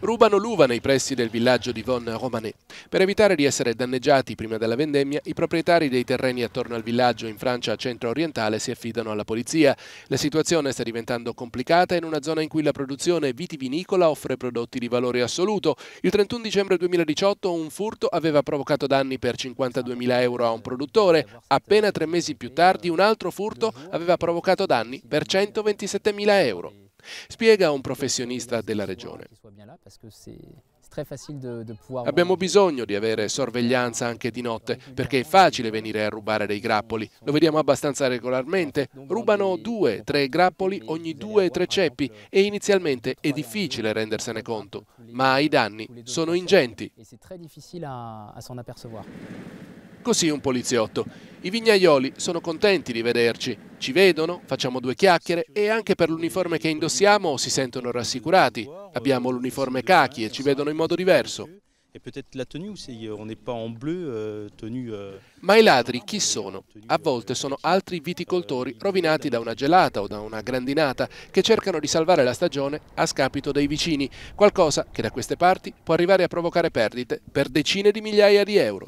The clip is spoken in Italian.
Rubano l'uva nei pressi del villaggio di Von Romanet. Per evitare di essere danneggiati prima della vendemmia, i proprietari dei terreni attorno al villaggio in Francia centro-orientale si affidano alla polizia. La situazione sta diventando complicata in una zona in cui la produzione vitivinicola offre prodotti di valore assoluto. Il 31 dicembre 2018 un furto aveva provocato danni per 52.000 euro a un produttore. Appena tre mesi più tardi un altro furto aveva provocato danni per 127.000 euro. Spiega un professionista della regione. Abbiamo bisogno di avere sorveglianza anche di notte, perché è facile venire a rubare dei grappoli. Lo vediamo abbastanza regolarmente. Rubano due, tre grappoli ogni due, tre ceppi e inizialmente è difficile rendersene conto, ma i danni sono ingenti. Così un poliziotto. I vignaioli sono contenti di vederci. Ci vedono, facciamo due chiacchiere e anche per l'uniforme che indossiamo si sentono rassicurati. Abbiamo l'uniforme cachi e ci vedono in modo diverso. Ma i ladri chi sono? A volte sono altri viticoltori rovinati da una gelata o da una grandinata che cercano di salvare la stagione a scapito dei vicini, qualcosa che da queste parti può arrivare a provocare perdite per decine di migliaia di euro.